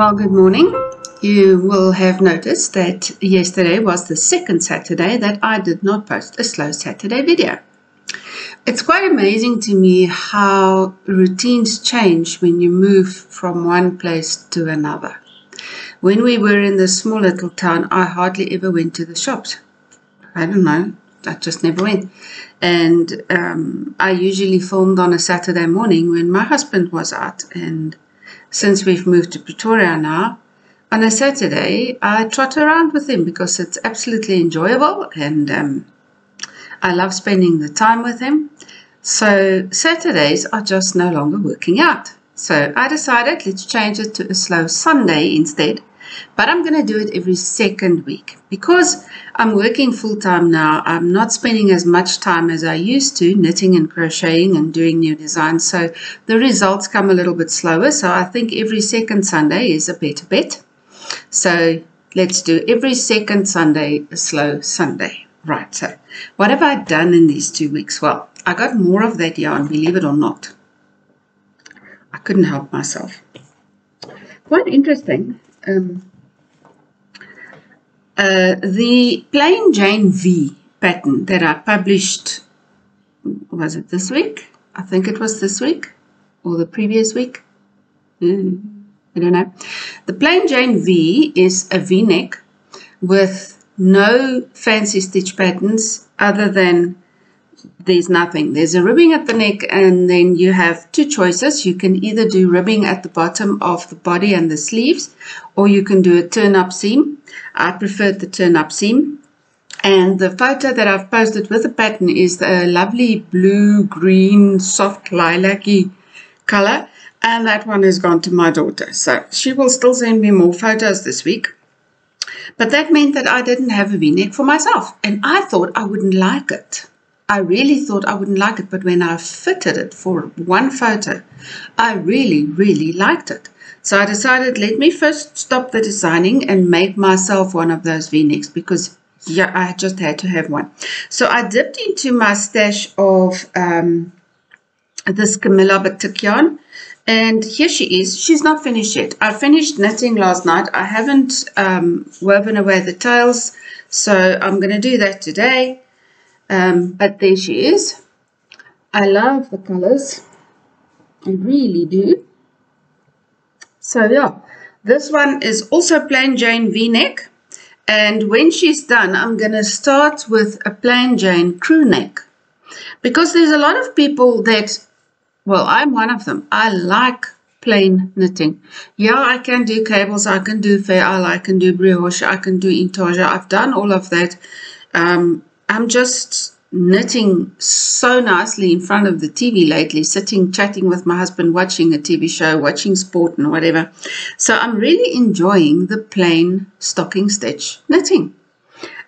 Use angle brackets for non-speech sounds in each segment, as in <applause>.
Well, good morning. You will have noticed that yesterday was the second Saturday that I did not post a Slow Saturday video. It's quite amazing to me how routines change when you move from one place to another. When we were in this small little town, I hardly ever went to the shops. I don't know, I just never went. And um, I usually filmed on a Saturday morning when my husband was out and since we've moved to Pretoria now, on a Saturday, I trot around with him because it's absolutely enjoyable and um, I love spending the time with him. So Saturdays are just no longer working out. So I decided let's change it to a slow Sunday instead but I'm going to do it every second week because I'm working full time now. I'm not spending as much time as I used to knitting and crocheting and doing new designs. So the results come a little bit slower. So I think every second Sunday is a better bet. So let's do every second Sunday a slow Sunday. Right. So what have I done in these two weeks? Well, I got more of that yarn, believe it or not. I couldn't help myself. Quite interesting um, uh, the plain Jane V pattern that I published, was it this week? I think it was this week or the previous week. Mm, I don't know. The plain Jane V is a V-neck with no fancy stitch patterns other than there's nothing. There's a ribbing at the neck and then you have two choices. You can either do ribbing at the bottom of the body and the sleeves or you can do a turn-up seam. I preferred the turn-up seam. And the photo that I've posted with the pattern is the lovely blue, green, soft lilac-y color. And that one has gone to my daughter. So she will still send me more photos this week. But that meant that I didn't have a v-neck for myself. And I thought I wouldn't like it. I really thought I wouldn't like it, but when I fitted it for one photo, I really, really liked it. So I decided, let me first stop the designing and make myself one of those v-necks because yeah, I just had to have one. So I dipped into my stash of um, this Camilla Batik. And here she is. She's not finished yet. I finished knitting last night. I haven't um, woven away the tails. So I'm going to do that today. Um, but there she is. I love the colors. I really do. So yeah, this one is also plain Jane v-neck. And when she's done, I'm going to start with a plain Jane crew neck. Because there's a lot of people that, well, I'm one of them. I like plain knitting. Yeah, I can do cables, I can do fair I can do brioche, I can do intarsia. I've done all of that. Um, I'm just knitting so nicely in front of the TV lately, sitting chatting with my husband, watching a TV show, watching sport and whatever. So I'm really enjoying the plain stocking stitch knitting.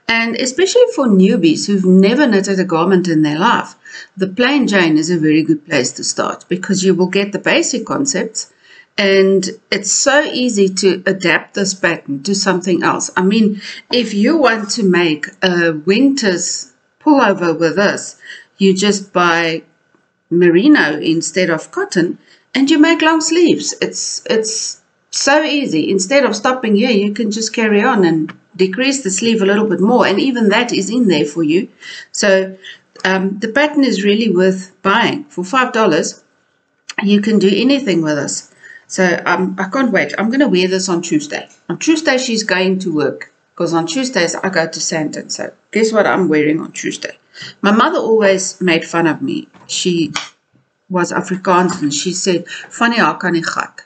And especially for newbies who've never knitted a garment in their life, the plain Jane is a very good place to start because you will get the basic concepts and it's so easy to adapt this pattern to something else. I mean, if you want to make a winter's pullover with this, you just buy merino instead of cotton and you make long sleeves. It's, it's so easy. Instead of stopping here, you can just carry on and decrease the sleeve a little bit more. And even that is in there for you. So um, the pattern is really worth buying. For $5, you can do anything with this. So um, I can't wait. I'm going to wear this on Tuesday. On Tuesday, she's going to work because on Tuesdays I go to Sandton. So guess what I'm wearing on Tuesday? My mother always made fun of me. She was Afrikaans and she said, Funny gat,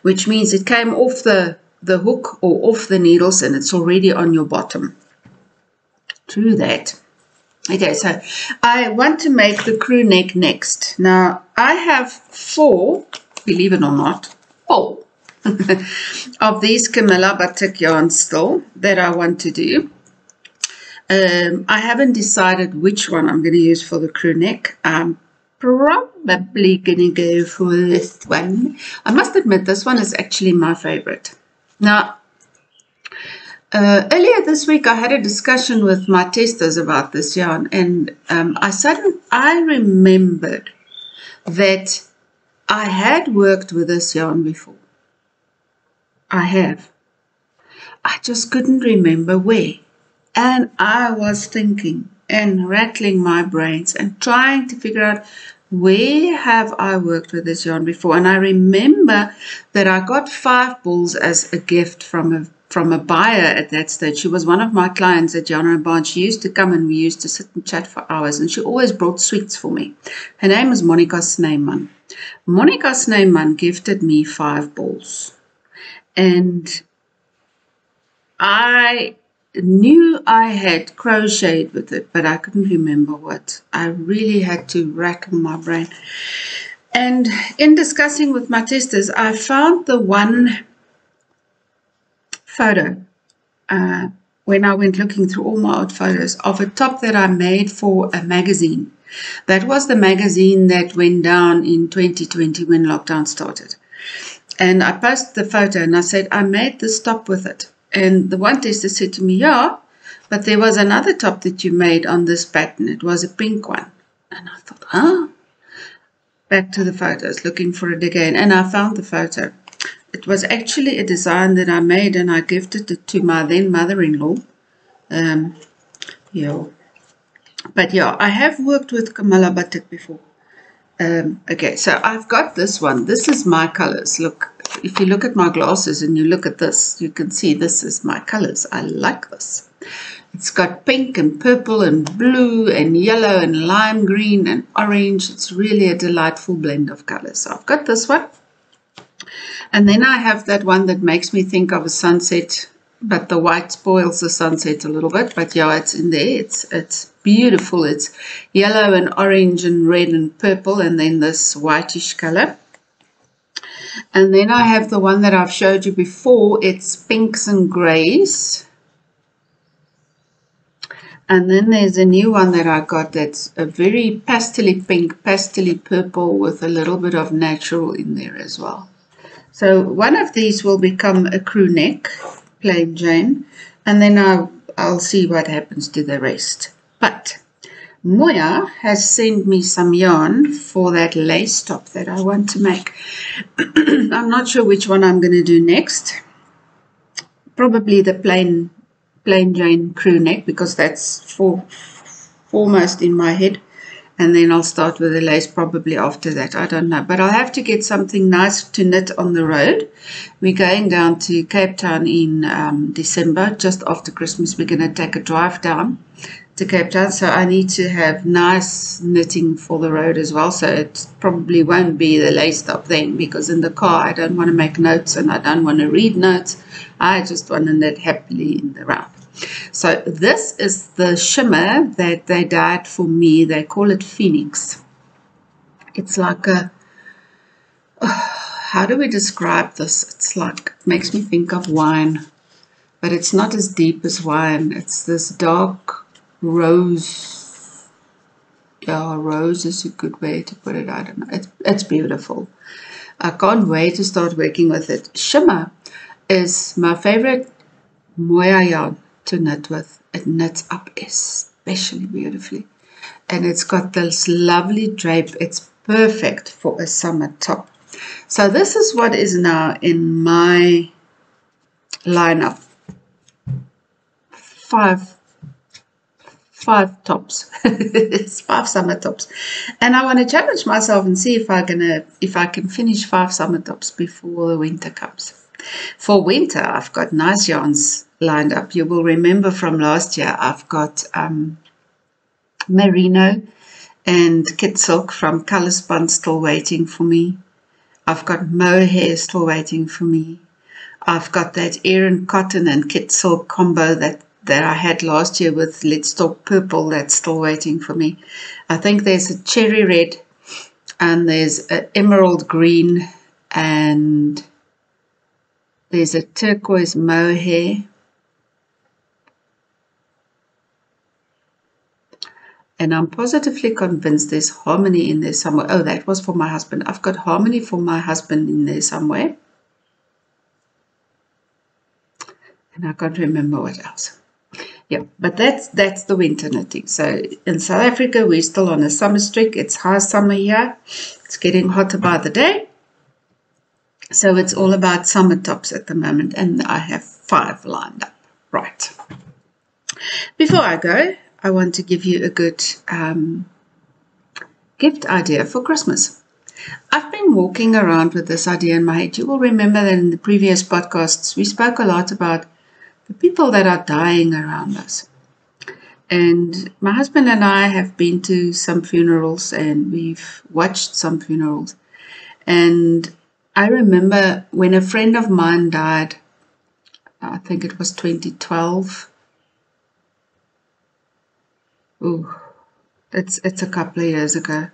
which means it came off the, the hook or off the needles and it's already on your bottom. True that. Okay, so I want to make the crew neck next. Now, I have four, believe it or not, four of these Camilla batik yarns still that I want to do. Um, I haven't decided which one I'm going to use for the crew neck. I'm probably going to go for this one. I must admit, this one is actually my favorite. Now, uh, earlier this week, I had a discussion with my testers about this yarn, and um, I suddenly I remembered that I had worked with this yarn before. I have. I just couldn't remember where. And I was thinking and rattling my brains and trying to figure out where have I worked with this yarn before? And I remember that I got five balls as a gift from a from a buyer at that stage. She was one of my clients at Yarn and Barn. She used to come and we used to sit and chat for hours, and she always brought sweets for me. Her name was Monica Snyman. Monica Snyman gifted me five balls, and I knew I had crocheted with it, but I couldn't remember what. I really had to rack my brain. And in discussing with my testers, I found the one photo uh, when I went looking through all my old photos of a top that I made for a magazine. That was the magazine that went down in 2020 when lockdown started. And I posted the photo and I said, I made this top with it. And the one tester said to me, Yeah, but there was another top that you made on this pattern. It was a pink one. And I thought, Huh? Back to the photos, looking for it again. And I found the photo. It was actually a design that I made and I gifted it to my then mother in law. Um, yeah. But yeah, I have worked with Camilla Batik before. Um, okay, so I've got this one. This is my colors. Look, if you look at my glasses and you look at this, you can see this is my colors. I like this. It's got pink and purple and blue and yellow and lime green and orange. It's really a delightful blend of colors. So I've got this one. And then I have that one that makes me think of a sunset, but the white spoils the sunset a little bit. But yeah, it's in there. It's it's beautiful. It's yellow and orange and red and purple and then this whitish color. And then I have the one that I've showed you before. It's pinks and grays. And then there's a new one that I got that's a very pastely pink, pastely purple with a little bit of natural in there as well. So one of these will become a crew neck, plain Jane, and then I'll, I'll see what happens to the rest. But Moya has sent me some yarn for that lace top that I want to make. <clears throat> I'm not sure which one I'm going to do next. Probably the plain plain Jane crew neck because that's for, foremost in my head. And then I'll start with the lace probably after that. I don't know. But I'll have to get something nice to knit on the road. We're going down to Cape Town in um, December, just after Christmas. We're going to take a drive down to Cape Town. So I need to have nice knitting for the road as well. So it probably won't be the lace top then because in the car I don't want to make notes and I don't want to read notes. I just want to knit happily in the round. So this is the shimmer that they dyed for me. They call it Phoenix. It's like a, oh, <sighs> how do we describe this? It's like, makes me think of wine, but it's not as deep as wine. It's this dark rose. Yeah, rose is a good way to put it. I don't know. It's, it's beautiful. I can't wait to start working with it. Shimmer is my favorite moya yarn to knit with. It knits up especially beautifully. And it's got this lovely drape. It's perfect for a summer top. So this is what is now in my lineup. Five five tops. <laughs> it's five summer tops. And I want to challenge myself and see if I can if I can finish five summer tops before the winter comes. For winter, I've got nice yarns lined up. You will remember from last year, I've got um, merino and kid silk from Colourspun still waiting for me. I've got mohair still waiting for me. I've got that Aran cotton and kid silk combo that that I had last year with Let's Talk Purple that's still waiting for me. I think there's a cherry red and there's an emerald green and there's a turquoise mohair. And I'm positively convinced there's harmony in there somewhere. Oh, that was for my husband. I've got harmony for my husband in there somewhere. And I can't remember what else. Yeah, but that's that's the winter knitting. So in South Africa, we're still on a summer streak. It's high summer here. It's getting hotter by the day. So it's all about summer tops at the moment, and I have five lined up. Right. Before I go, I want to give you a good um, gift idea for Christmas. I've been walking around with this idea in my head. You will remember that in the previous podcasts, we spoke a lot about the people that are dying around us. And my husband and I have been to some funerals and we've watched some funerals. And I remember when a friend of mine died, I think it was 2012. Ooh, it's, it's a couple of years ago.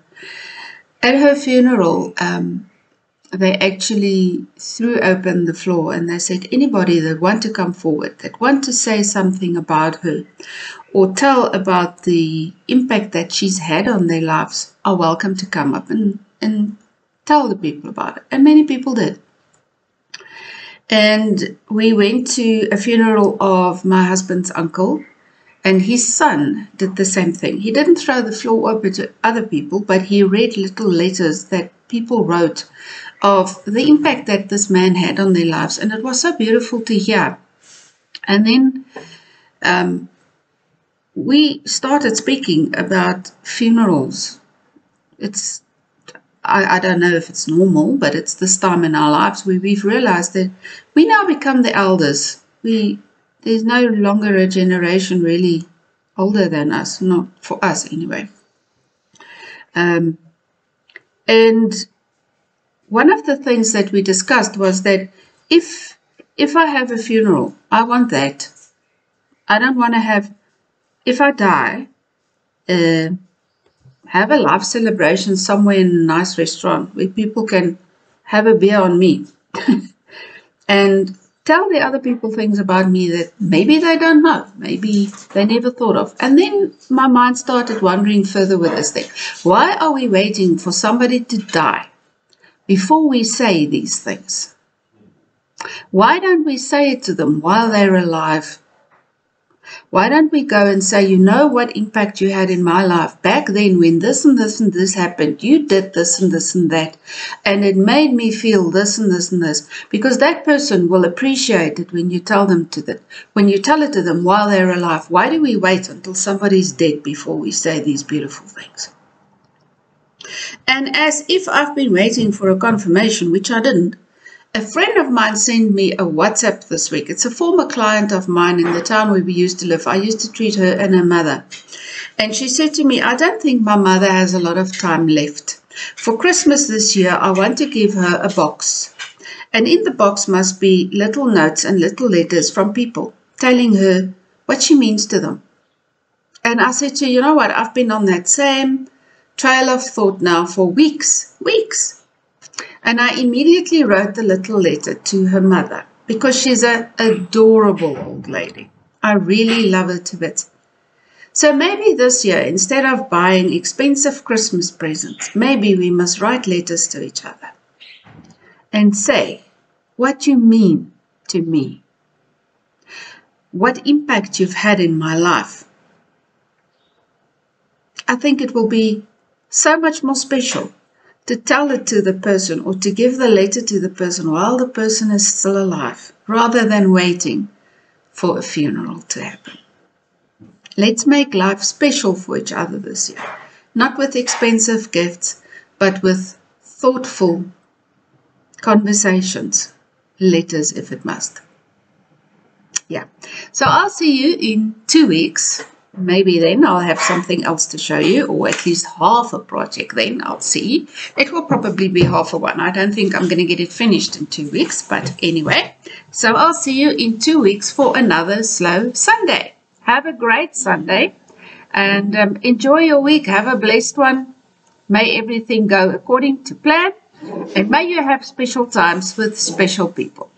At her funeral, um, they actually threw open the floor and they said anybody that want to come forward, that want to say something about her or tell about the impact that she's had on their lives are welcome to come up and, and tell the people about it. And many people did. And we went to a funeral of my husband's uncle, and his son did the same thing. He didn't throw the floor open to other people, but he read little letters that people wrote of the impact that this man had on their lives, and it was so beautiful to hear. And then um, we started speaking about funerals. It's I, I, don't know if it's normal, but it's this time in our lives where we've realized that we now become the elders. We there's no longer a generation really older than us, not for us anyway. Um, and one of the things that we discussed was that if if I have a funeral, I want that. I don't want to have if I die, uh, have a life celebration somewhere in a nice restaurant where people can have a beer on me <laughs> and tell the other people things about me that maybe they don't know, maybe they never thought of. And then my mind started wandering further with this thing. Why are we waiting for somebody to die before we say these things? Why don't we say it to them while they're alive why don't we go and say, you know what impact you had in my life back then when this and this and this happened? You did this and this and that. And it made me feel this and this and this. Because that person will appreciate it when you tell them to that. When you tell it to them while they're alive. Why do we wait until somebody's dead before we say these beautiful things? And as if I've been waiting for a confirmation, which I didn't, a friend of mine sent me a WhatsApp this week. It's a former client of mine in the town where we used to live. I used to treat her and her mother. And she said to me, I don't think my mother has a lot of time left. For Christmas this year, I want to give her a box. And in the box must be little notes and little letters from people telling her what she means to them. And I said to her, you know what? I've been on that same trail of thought now for weeks, weeks. And I immediately wrote the little letter to her mother because she's an adorable old lady. I really love her to bits. So maybe this year, instead of buying expensive Christmas presents, maybe we must write letters to each other and say what you mean to me, what impact you've had in my life. I think it will be so much more special to tell it to the person or to give the letter to the person while the person is still alive, rather than waiting for a funeral to happen. Let's make life special for each other this year, not with expensive gifts, but with thoughtful conversations, letters if it must. Yeah. So I'll see you in two weeks maybe then I'll have something else to show you, or at least half a project then, I'll see. It will probably be half a one. I don't think I'm going to get it finished in two weeks, but anyway. So I'll see you in two weeks for another Slow Sunday. Have a great Sunday, and um, enjoy your week. Have a blessed one. May everything go according to plan, and may you have special times with special people.